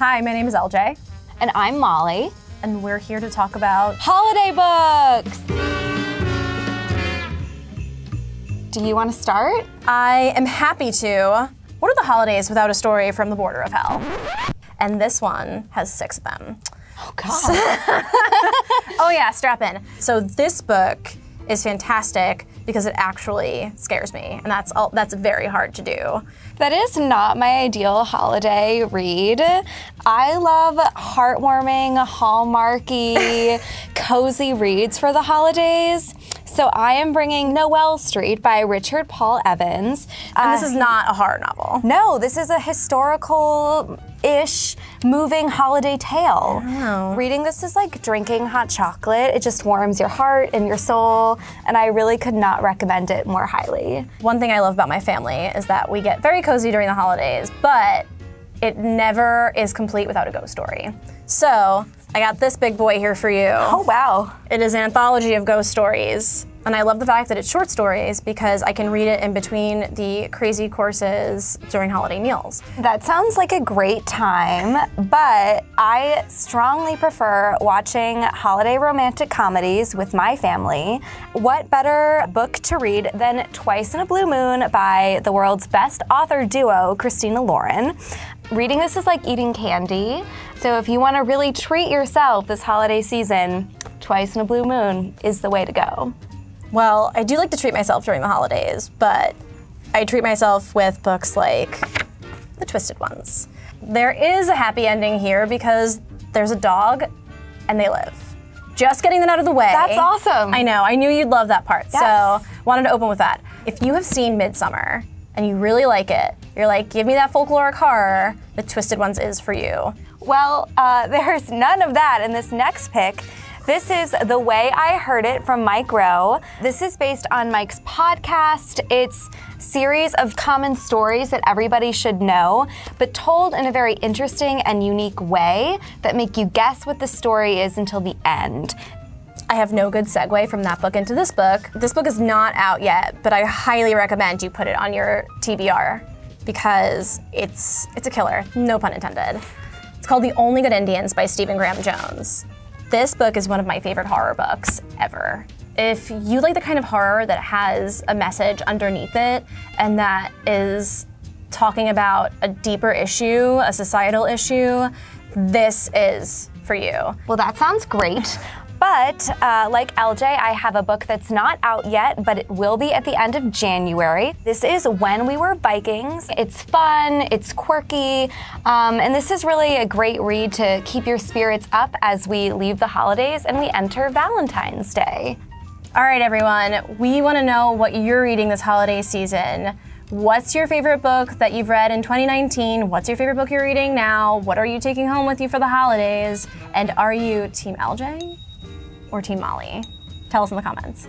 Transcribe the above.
Hi, my name is LJ, And I'm Molly. and we're here to talk about. Holiday books! Do you want to start? I am happy to. What are the holidays without a story from the border of hell? And this one has six of them. Oh, God. Oh, yeah, strap in. So, this book is fantastic because it actually scares me, and that's, all, that's very hard to do. that is not my ideal holiday read. I love heartwarming, hallmarky, cozy reads for the holidays. So I am bringing Noel Street by Richard Paul Evans. And Uh, this is not a horror novel. No, this is a historical ish moving holiday tale. Reading this is like drinking hot chocolate. It just warms your heart and your soul, and I really could not recommend it more highly. One thing I love about my family is that we get very cozy during the holidays, but it never is complete without a ghost story. So, I got this big boy here for you. Oh, wow. It is an anthology of ghost stories. And I love the fact that it's short stories because I can read it in between the crazy courses during holiday meals. That sounds like a great time, but I strongly prefer watching holiday romantic comedies with my family. What better book to read than Twice in a Blue Moon by the world's best author duo, Christina Lauren? Reading this is like eating candy. So if you want to really treat yourself this holiday season, Twice in a Blue Moon is the way to go. Well, I do like to treat myself during the holidays, but I treat myself with books like The Twisted Ones. There is a happy ending here because there's a dog and they live. Just getting that out of the way. That's awesome. I know. I knew you'd love that part. Yes. So, wanted to open with that. If you have seen Midsommar and you really like it, you're like, give me that folkloric horror, The Twisted Ones is for you. Well, uh, there's none of that in this next pick. This is The Way I Heard It from Mike Rowe. This is based on Mike's podcast. It's series of common stories that everybody should know, but told in a very interesting and unique way that make you guess what the story is until the end. I have no good segue from that book into this book. This book is not out yet, but I highly recommend you put it on your TBR because it's it's a killer. No pun intended. It's called The Only Good Indians by Stephen Graham Jones. This book is one of my favorite horror books ever. If you like the kind of horror that has a message underneath it and that is talking about a deeper issue, a societal issue, this is for you. Well, that sounds great. But uh, like LJ, I have a book that's not out yet, but it will be at the end of January. This is When We Were Vikings. It's fun, it's quirky, um, and this is really a great read to keep your spirits up as we leave the holidays and we enter Valentine's Day. All right, everyone, we want to know what you're reading this holiday season. What's your favorite book that you've read in 2019? What's your favorite book you're reading now? What are you taking home with you for the holidays? And are you Team LJ or Team Molly? Tell us in the comments.